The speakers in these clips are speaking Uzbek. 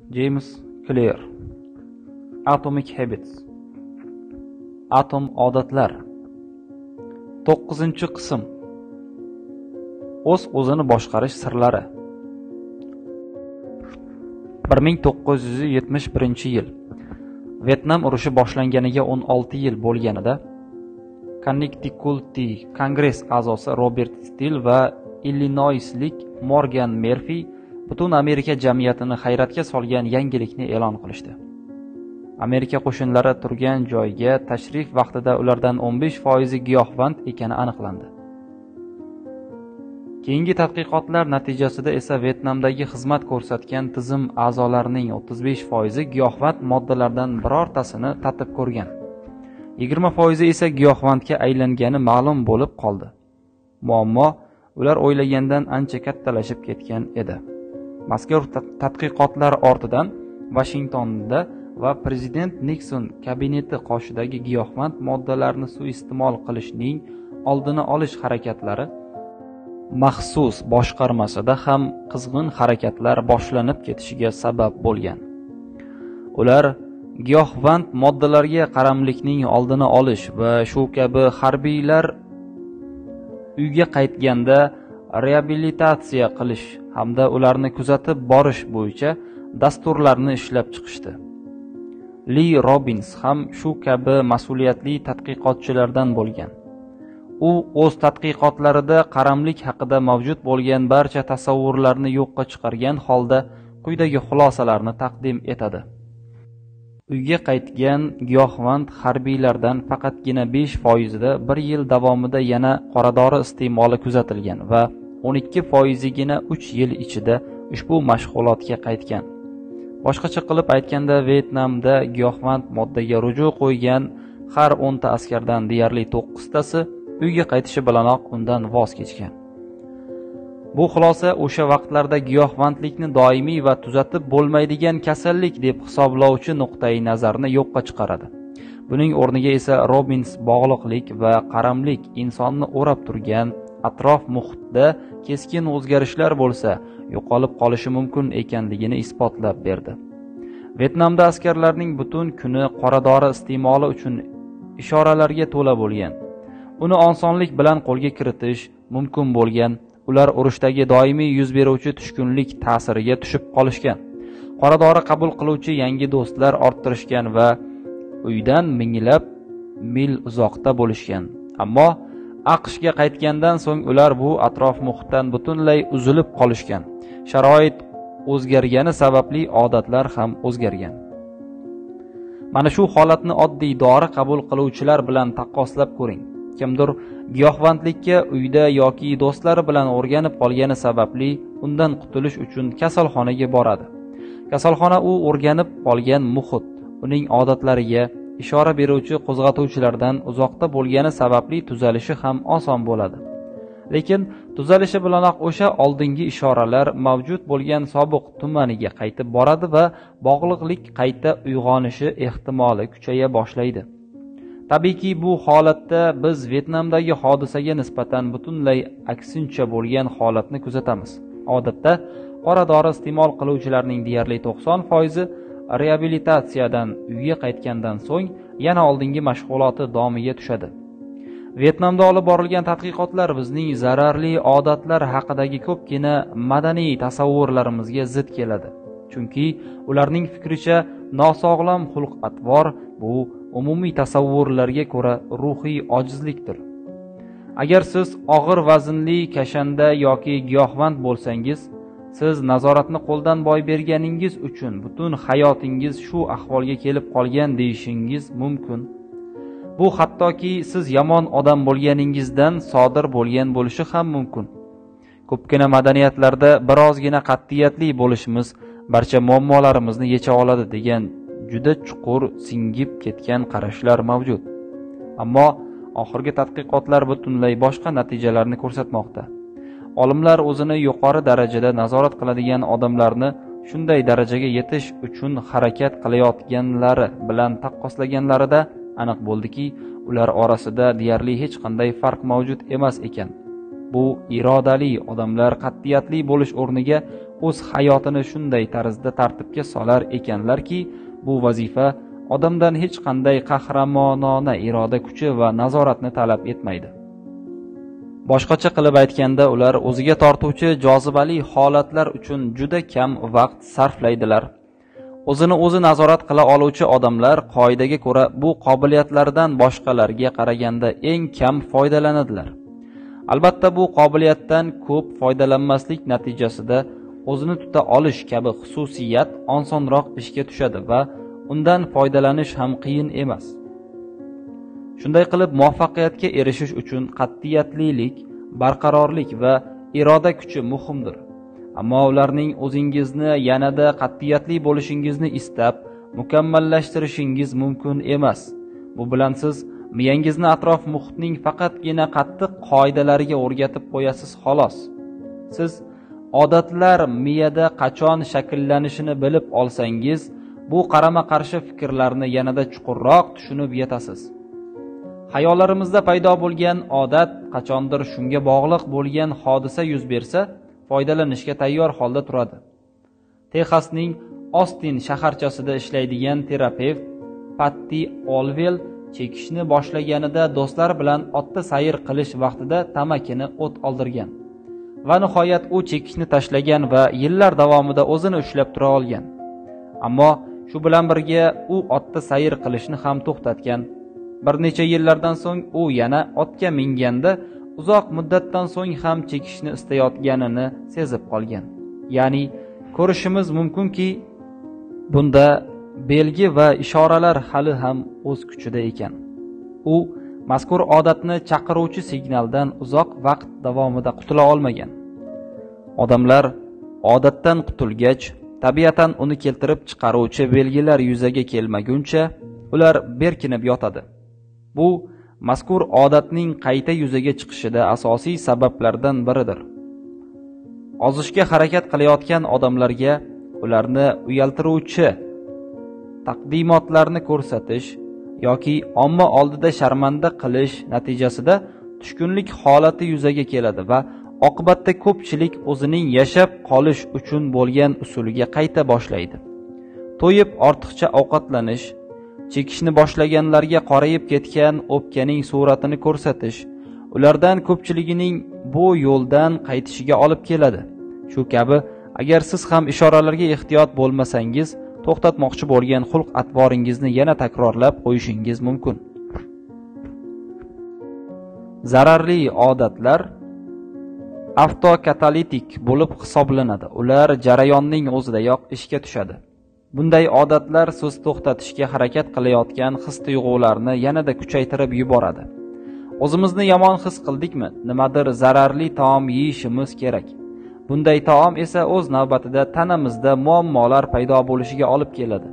James Clear. Atomic Habits. Atom odatlar. 9 qism. O'z o'zini boshqarish sirlari. bir ming to'qqiz yuz yetmish birinchi yil. Vyetnam urushi boshlanganiga o'n olti yil bo'lganida Connecticut kongress a'zosi Robert Stil va Illinoislik Morgan Merfi butun amerika jamiyatini hayratga solgan yangilikni e'lon qilishdi. Amerika qo'shinlari turgan joyga tashrif vaqtida ulardan 15 foizi giyohvand ekani aniqlandi. Keyingi tadqiqotlar natijasida esa vyetnamdagi xizmat ko'rsatgan tizim a'zolarining 35 foizi giyohvand moddalardan birortasini tatib ko'rgan. 20 foizi esa giyohvandga aylangani ma'lum bo'lib qoldi. Muammo ular o'ylagandan ancha kattalashib ketgan edi. Mazkur tadqiqotlar ortidan vashingtonda va prezident nikson kabineti qoshidagi giyohvand moddalarni suiiste'mol qilishning oldini olish harakatlari maxsus boshqarmasida ham qizg'in harakatlar boshlanib ketishiga sabab bo'lgan. Ular giyohvand moddalarga qaramlikning oldini olish va shu kabi harbiylar uyga qaytganda reabilitatsiya qilish hamda ularni kuzatib borish bo'yicha dasturlarni ishlab chiqishdi. Li robins ham shu kabi mas'uliyatli tadqiqotchilardan bo'lgan. U o'z tadqiqotlarida qaramlik haqida mavjud bo'lgan barcha tasavvurlarni yo'qqa chiqargan holda quyidagi xulosalarni taqdim etadi. Uyga qaytgan giyohvand harbiylardan faqatgina besh foizida bir yil davomida yana qoradori iste'moli kuzatilgan va o'n ikki foizigina uch yil ichida ushbu mashg'ulotga qaytgan. Boshqacha qilib aytganda vyetnamda giyohvand moddaga ruju qo'ygan har o'nta askardan deyarli to'qqiztasi uyga qaytishi bilanoq undan voz kechgan. Bu xulosa o'sha vaqtlarda giyohvandlikni doimiy va tuzatib bo'lmaydigan kasallik deb hisoblovchi nuqtai nazarni yo'qqa chiqaradi. Buning o'rniga esa robins bog'liqlik va qaramlik insonni o'rab turgan atrof muhitda keskin o'zgarishlar bo'lsa yo'qolib qolishi mumkin ekanligini isbotlab berdi. Vyetnamda askarlarning butun kuni qoradori iste'moli uchun ishoralarga to'la bo'lgan. Uni osonlik bilan qo'lga kiritish mumkin bo'lgan ular urushdagi doimiy yuz beruvchi tushkunlik ta'siriga tushib qolishgan. Qora dori qabul qiluvchi yangi do'stlar orttirishgan va uydan minglab mil uzoqda bo'lishgan. Ammo aqshga qaytgandan so'ng ular bu atrof muhitdan butunlay uzilib qolishgan. Sharoit o'zgargani sababli odatlar ham o'zgargan. Mana shu holatni oddiy dori qabul qiluvchilar bilan taqqoslab ko'ring. Kimdir giyohvandlikka uyda yoki do'stlari bilan o'rganib qolgani sababli undan qutulish uchun kasalxonaga boradi. Kasalxona u o'rganib qolgan muhit uning odatlariga ishora beruvchi qo'zg'atuvchilardan uzoqda bo'lgani sababli tuzalishi ham oson bo'ladi. Lekin tuzalishi bilanoq o'sha oldingi ishoralar mavjud bo'lgan sobiq tumaniga qaytib boradi va bog'liqlik qayta uyg'onishi ehtimoli kuchaya boshlaydi. Tabiiyki bu holatda biz vyetnamdagi hodisaga nisbatan butunlay aksincha bo'lgan holatni kuzatamiz. Odatda qora dori iste'mol qiluvchilarning deyarli to'qson foizi reabilitatsiyadan uyga qaytgandan so'ng yana oldingi mashg'uloti domiga tushadi. Vyetnamda olib borilgan tadqiqotlar bizning zararli odatlar haqidagi ko'pgina madaniy tasavvurlarimizga zid keladi. Chunki ularning fikricha nosog'lom xulq atvor bu umumiy tasavvurlarga ko'ra ruhiy ojizlikdir. Agar siz og'ir vaznli kashanda yoki giyohvand bo'lsangiz siz nazoratni qo'ldan boy berganingiz uchun butun hayotingiz shu ahvolga kelib qolgan deyishingiz mumkin. Bu hattoki siz yomon odam bo'lganingizdan sodir bo'lgan bo'lishi ham mumkin. Ko'pgina madaniyatlarda birozgina qat'iyatli bo'lishimiz barcha muammolarimizni yecha oladi degan juda chuqur singib ketgan qarashlar mavjud. Ammo oxirgi tadqiqotlar butunlay boshqa natijalarni ko'rsatmoqda. Olimlar o'zini yuqori darajada nazorat qiladigan odamlarni shunday darajaga yetish uchun harakat qilayotganlari bilan taqqoslaganlarida aniq bo'ldiki ular orasida deyarli hech qanday farq mavjud emas ekan. Bu irodali odamlar qat'iyatli bo'lish o'rniga o'z hayotini shunday tarzda tartibga solar ekanlarki bu vazifa odamdan hech qanday qahramonona iroda kuchi va nazoratni talab etmaydi. Boshqacha qilib aytganda ular o'ziga tortuvchi jozibali holatlar uchun juda kam vaqt sarflaydilar. O'zini o'zi nazorat qila oluvchi odamlar qoidaga ko'ra bu qobiliyatlardan boshqalarga qaraganda eng kam foydalanadilar. Albatta bu qobiliyatdan ko'p foydalanmaslik natijasida o'zini tuta olish kabi xususiyat osonroq ishga tushadi va undan foydalanish ham qiyin emas. Shunday qilib muvaffaqiyatga erishish uchun qat'iyatlilik barqarorlik va iroda kuchi muhimdir. Ammo ularning o'zingizni yanada qat'iyatli bo'lishingizni istab mukammallashtirishingiz mumkin emas. Bu bilan siz miyangizni atrof muhitning faqatgina qattiq qoidalariga o'rgatib qo'yasiz xolos. Siz odatlar miyada qachon shakllanishini bilib olsangiz bu qarama qarshi fikrlarni yanada chuqurroq tushunib yetasiz. Hayollarimizda paydo bo'lgan odat qachondir shunga bog'liq bo'lgan hodisa yuz bersa foydalanishga tayyor holda turadi. Texasning ostin shaharchasida ishlaydigan terapevt patti olvel chekishni boshlaganida do'stlar bilan otda sayr qilish vaqtida tamakini o't oldirgan. Va nihoyat u chekishni tashlagan va yillar davomida o'zini ushlab tura olgan. Ammo shu bilan birga u otda sayr qilishni ham to'xtatgan. Bir necha yillardan so'ng u yana otga minganda uzoq muddatdan so'ng ham chekishni istayotganini sezib qolgan. Ya'ni ko'rishimiz mumkinki bunda belgi va ishoralar hali ham o'z kuchida ekan. U mazkur odatni chaqiruvchi signaldan uzoq vaqt davomida qutula olmagan. Odamlar odatdan qutulgach tabiatan uni keltirib chiqaruvchi belgilar yuzaga kelmaguncha ular berkinib yotadi. Bu mazkur odatning qayta yuzaga chiqishida asosiy sabablardan biridir. Ozishga harakat qilayotgan odamlarga ularni uyaltiruvchi taqdimotlarni ko'rsatish yoki omma oldida sharmanda qilish natijasida tushkunlik holati yuzaga keladi va oqibatda ko'pchilik o'zining yashab qolish uchun bo'lgan usuliga qayta boshlaydi. To'yib ortiqcha ovqatlanish chekishni boshlaganlarga qorayib ketgan o'pkaning suratini ko'rsatish ulardan ko'pchiligining bu yo'ldan qaytishiga olib keladi. Shu kabi agar siz ham ishoralarga ehtiyot bo'lmasangiz to'xtatmoqchi bo'lgan xulq atvoringizni yana takrorlab qo'yishingiz mumkin. Zararli odatlar avtokatalitik bo'lib hisoblanadi. Ular jarayonning o'zidayoq ishga tushadi. Bunday odatlar siz to'xtatishga harakat qilayotgan his tuyg'ularni yanada kuchaytirib yuboradi. O'zimizni yomon his qildikmi? Nimadir zararli taom yeyishimiz kerak. Bunday taom esa o'z navbatida tanamizda muammolar paydo bo'lishiga olib keladi.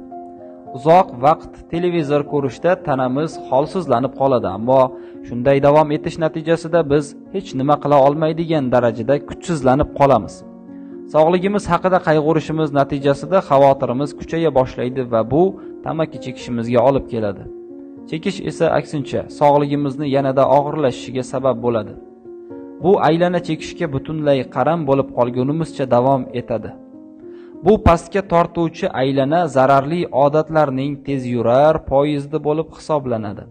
Uzoq vaqt televizor ko'rishda tanamiz holsizlanib qoladi ammo shunday davom etish natijasida biz hech nima qila olmaydigan darajada kuchsizlanib qolamiz. Sog'ligimiz haqida qayg'urishimiz natijasida xavotirimiz kuchaya boshlaydi va bu tamaki chekishimizga olib keladi. Chekish esa aksincha sog'ligimizni yanada og'irlashishiga sabab bo'ladi. Bu aylana chekishga butunlay qaram bo'lib qolgunimizcha davom etadi. Bu pastga tortuvchi aylana zararli odatlarning tezyurar poyezdi bo'lib hisoblanadi.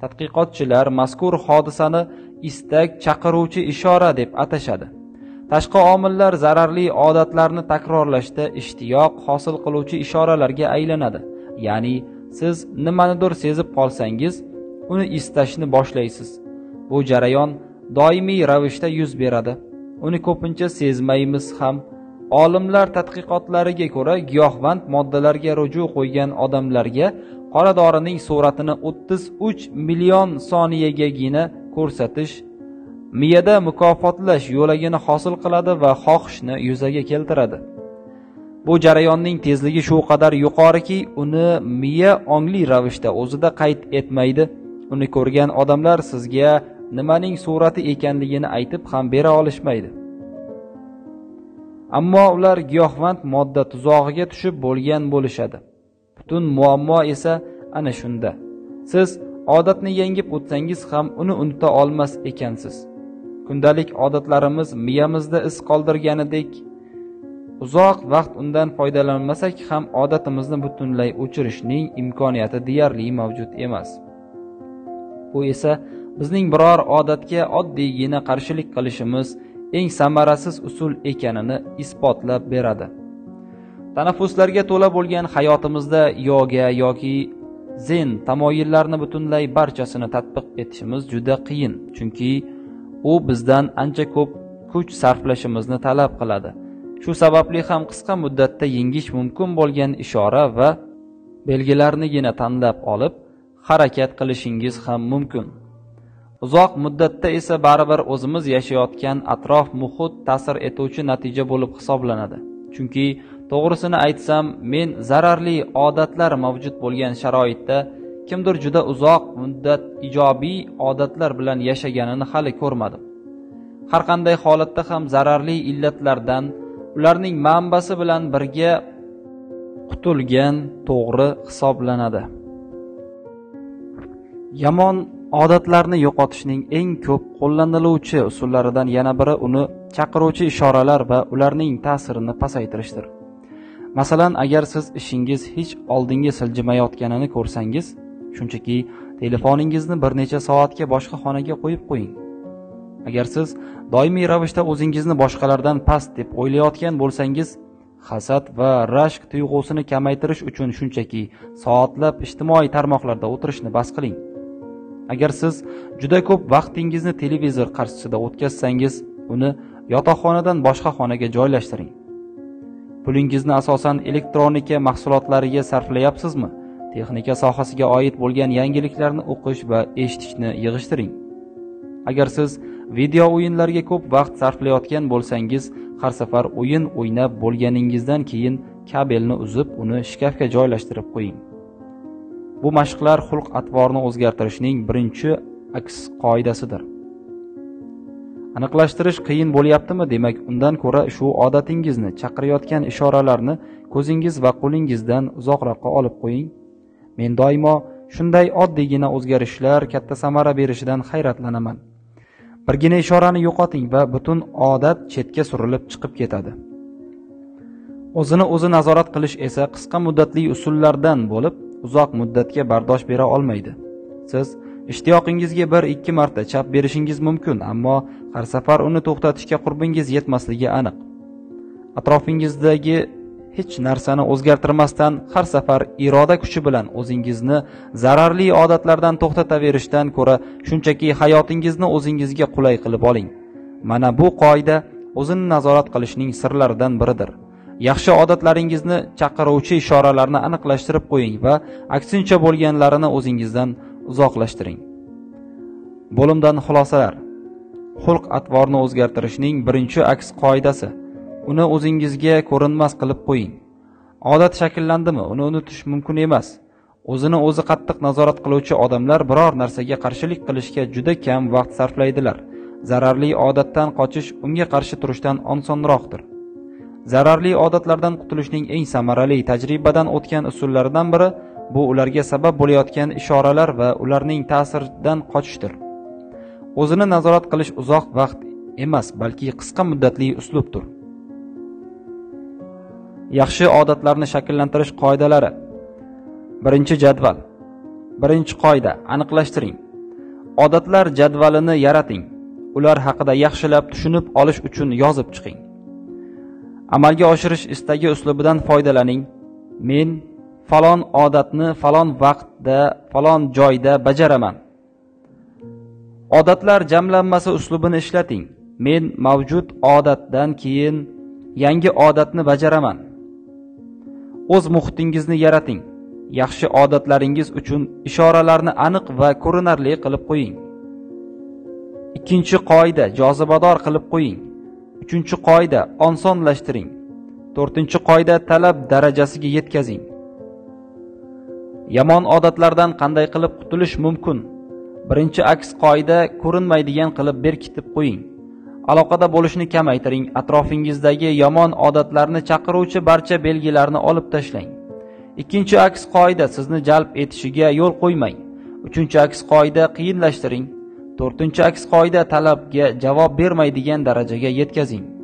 Tadqiqotchilar mazkur hodisani istak chaqiruvchi ishora deb atashadi. Tashqi omillar zararli odatlarni takrorlashda ishtiyoq hosil qiluvchi ishoralarga aylanadi. Ya'ni siz nimanidir sezib qolsangiz uni istashni boshlaysiz. Bu jarayon doimiy ravishda yuz beradi. Uni ko'pincha sezmaymiz ham. Olimlar tadqiqotlariga ko'ra giyohvand moddalarga ruju qo'ygan odamlarga qora dorining suratini 33 million soniyagagina ko'rsatish miyada mukofotlash yo'lagini hosil qiladi va xohishni yuzaga keltiradi. Bu jarayonning tezligi shu qadar yuqoriki uni miya ongli ravishda o'zida qayd etmaydi. Uni ko'rgan odamlar sizga nimaning surati ekanligini aytib ham bera olishmaydi. Ammo ular giyohvand modda tuzog'iga tushib bo'lgan bo'lishadi. Butun muammo esa ana shunda. Siz odatni yengib o'tsangiz ham uni unuta olmas ekansiz. Kundalik odatlarimiz miyamizda iz qoldirganidek uzoq vaqt undan foydalanmasak ham odatimizni butunlay o'chirishning imkoniyati deyarli mavjud emas. Bu esa bizning biror odatga oddiygina qarshilik qilishimiz eng samarasiz usul ekanini isbotlab beradi. Tanaffuslarga to'la bo'lgan hayotimizda yoga yoki zen tamoyillarni butunlay barchasini tatbiq etishimiz juda qiyin chunki u bizdan ancha ko'p kuch sarflashimizni talab qiladi. Shu sababli ham qisqa muddatda yengish mumkin bo'lgan ishora va belgilarnigina tanlab olib harakat qilishingiz ham mumkin. Uzoq muddatda esa baribir o'zimiz yashayotgan atrof muhit ta'sir etuvchi natija bo'lib hisoblanadi. Chunki to'g'risini aytsam men zararli odatlar mavjud bo'lgan sharoitda kimdir juda uzoq muddat ijobiy odatlar bilan yashaganini hali ko'rmadim. Har qanday holatda ham zararli illatlardan ularning manbasi bilan birga qutulgan to'g'ri hisoblanadi. Yomon odatlarni yo'qotishning eng ko'p qo'llaniluvchi usullaridan yana biri uni chaqiruvchi ishoralar va ularning ta'sirini pasaytirishdir. Masalan agar siz ishingiz hech oldinga siljimayotganini ko'rsangiz shunchaki telefoningizni bir necha soatga boshqa xonaga qo'yib qo'ying. Agar siz doimiy ravishda o'zingizni boshqalardan past deb o'ylayotgan bo'lsangiz hasad va rashk tuyg'usini kamaytirish uchun shunchaki soatlab ijtimoiy tarmoqlarda o'tirishni bas qiling. Agar siz juda ko'p vaqtingizni televizor qarshisida o'tkazsangiz uni yotoqxonadan boshqa xonaga joylashtiring pulingizni asosan elektronika mahsulotlariga sarflayapsizmi? Texnika sohasiga oid bo'lgan yangiliklarni o'qish va eshitishni yig'ishtiring. Agar siz video o'yinlarga ko'p vaqt sarflayotgan bo'lsangiz har safar o'yin o'ynab bo'lganingizdan keyin kabelni uzib uni shkafga joylashtirib qo'ying. Bu mashqlar xulq atvorni o'zgartirishning birinchi aks qoidasidir. Aniqlashtirish qiyin bo'lyaptimi? Demak undan ko'ra shu odatingizni chaqirayotgan ishoralarni ko'zingiz va qo'lingizdan uzoqroqqa olib qo'ying. Men doimo shunday oddiygina o'zgarishlar katta samara berishidan hayratlanaman. Birgina ishorani yo'qoting va butun odat chetga surilib chiqib ketadi. O'zini o'zi nazorat qilish esa qisqa muddatli usullardan bo'lib uzoq muddatga bardosh bera olmaydi. Siz ishtiyoqingizga bir ikki marta chap berishingiz mumkin ammo har safar uni to'xtatishga qurbingiz yetmasligi aniq. Atrofingizdagi hech narsani o'zgartirmasdan har safar iroda kuchi bilan o'zingizni zararli odatlardan to'xtataverishdan ko'ra shunchaki hayotingizni o'zingizga qulay qilib oling. Mana bu qoida o'zini nazorat qilishning sirlaridan biridir. Yaxshi odatlaringizni chaqiruvchi ishoralarni aniqlashtirib qo'ying va aksincha bo'lganlarini o'zingizdan uzoqlashtiring. Bo'limdan xulosalar. Xulq atvorni o'zgartirishning birinchi aks qoidasi. Uni o'zingizga ko'rinmas qilib qo'ying. Odat shakllandimi uni unutish mumkin emas. O'zini o'zi qattiq nazorat qiluvchi odamlar biror narsaga qarshilik qilishga juda kam vaqt sarflaydilar. Zararli odatdan qochish unga qarshi turishdan osonroqdir zararli odatlardan qutulishning eng samarali tajribadan o'tgan usullaridan biri bu ularga sabab bo'layotgan ishoralar va ularning ta'siridan qochishdir. O'zini nazorat qilish uzoq vaqt emas balki qisqa muddatli uslubdir. Yaxshi odatlarni shakllantirish qoidalari. Birinchi jadval. Birinchi qoida aniqlashtiring. Odatlar jadvalini yarating. Ular haqida yaxshilab tushunib olish uchun yozib chiqing. Amalga oshirish istagi uslubidan foydalaning. Men falon odatni falon vaqtda falon joyda bajaraman. Odatlar jamlanmasi uslubini ishlating. Men mavjud odatdan keyin yangi odatni bajaraman. O'z muhitingizni yarating. Yaxshi odatlaringiz uchun ishoralarni aniq va ko'rinarli qilib qo'ying. Ikkinchi qoida jozibador qilib qo'ying. Uchinchi qoida osonlashtiring to'rtinchi qoida talab darajasiga yetkazing. Yomon odatlardan qanday qilib qutulish mumkin? Birinchi aks qoida ko'rinmaydigan qilib berkitib qo'ying. Aloqada bo'lishni kamaytiring atrofingizdagi yomon odatlarni chaqiruvchi barcha belgilarni olib tashlang. Ikkinchi aks qoida sizni jalb etishiga yo'l qo'ymang. Uchinchi aks qoida qiyinlashtiring. To'rtinchi aks qoida talabga javob bermaydigan darajaga yetkazing.